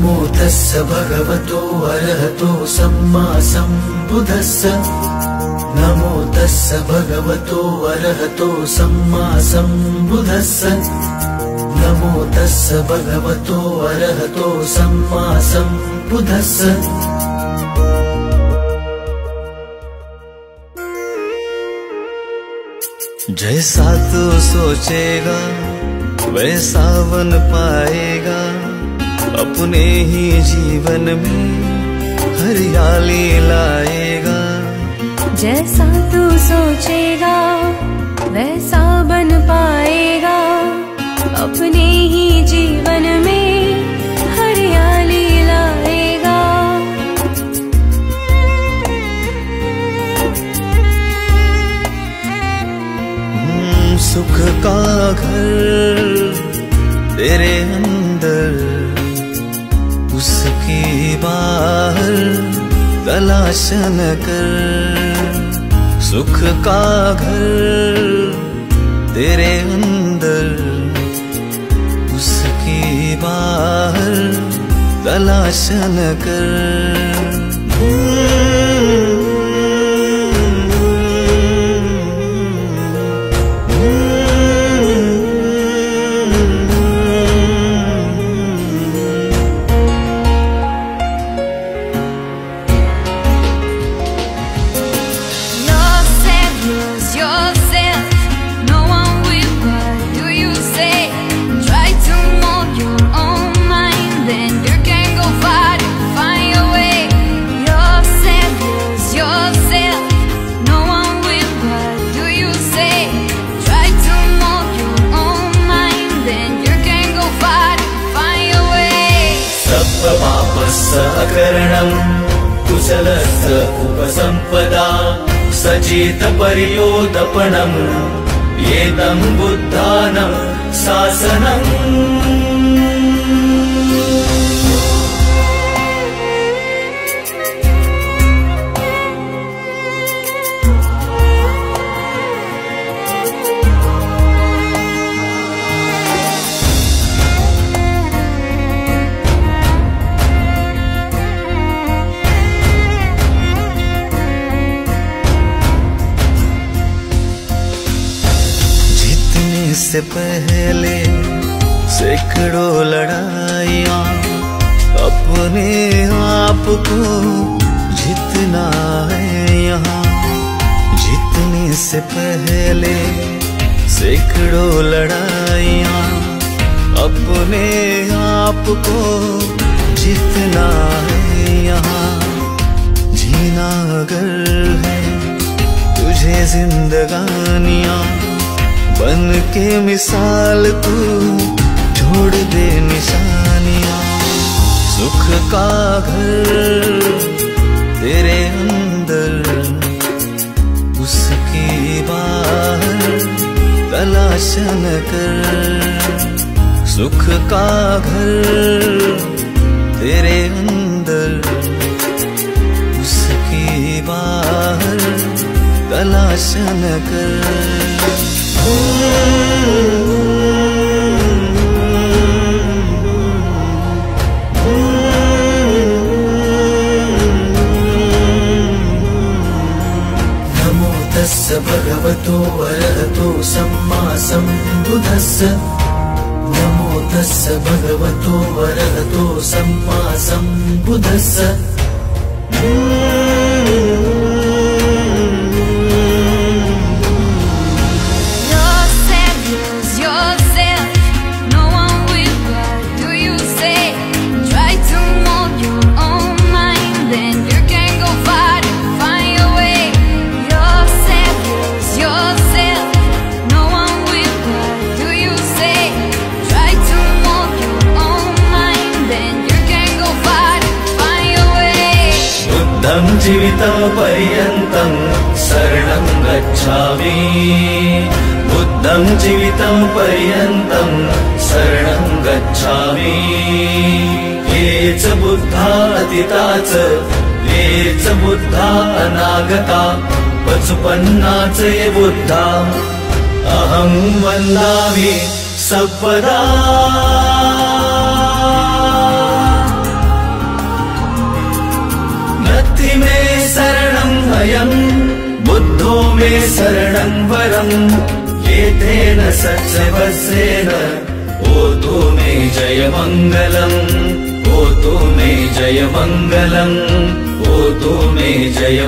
नमो तस्य भगवतो अरहतो सम्मा सम्बुधस्य नमो तस्य भगवतो अरहतो सम्मा सम्बुधस्य नमो तस्य भगवतो अरहतो सम्मा सम्बुधस्य जैसा तू सोचेगा, वैसा बन पाएगा। अपने ही जीवन में हरियाली लाएगा। जैसा तू सोचेगा वैसा बन पाएगा। अपने ही जीवन में हरियाली लाएगा। सुख का घर तेरे अंदर उसकी बाहर तलाश न कर। सुख का घर तेरे अंदर। उसके बाहर तलाश न कर। अकरणम्। कुशलस्य उपसम्पदा। सचेतपर्योदपणम् एतम् बुद्धानम् शासनम् से पहले सैकड़ों लड़ाइयाँ अपने आप को जितना है यहाँ। जीतने से पहले सैकड़ों लड़ाइयाँ अपने आप को जितना है यहाँ। जीना अगर है तुझे जिंदगानियाँ बन के मिसाल तू छोड़ दे निशानियाँ। सुख का घर तेरे अंदर, उसकी बाहर तलाश न कर। सुख का घर समासं बुधस् नमोदस्स भगवतो वरहतो सम्मासं बुधस् जीवितपर्यन्तं शरणं गच्छामि। बुद्धं जीवितं पर्यन्तं शरणं गच्छामि। ये च बुद्धा अतिता च ये च बुद्धा अनागता पशुपन्ना च बुद्धा। अहं वन्दामि सपदा ो मे शरणं वरम् एतेन सवसेन ओतु मे जयमङ्गलम् ओतु मे जयमङ्गलम् ओतु ओ तु मे जय